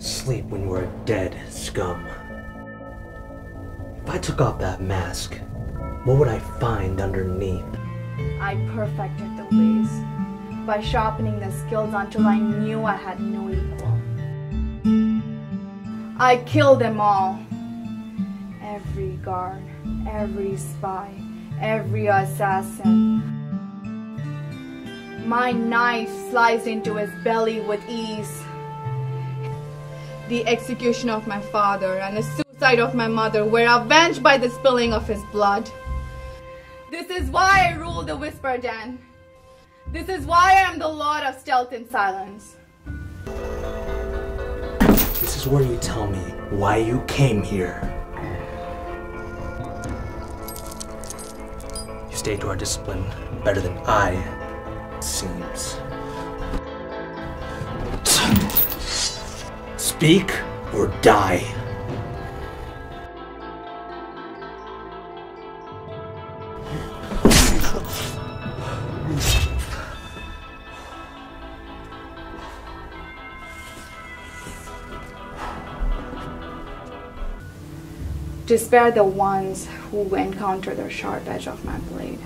Sleep when are dead, scum. If I took off that mask, what would I find underneath? I perfected the ways by sharpening the skills until I knew I had no equal. I killed them all. Every guard, every spy, every assassin. My knife sliced into his belly with ease. The execution of my father and the suicide of my mother were avenged by the spilling of his blood. This is why I rule the Whisper Den. This is why I am the Lord of Stealth and Silence. This is where you tell me why you came here. You stayed to our discipline better than I, seems. Speak or die. To spare the ones who encounter the sharp edge of my blade.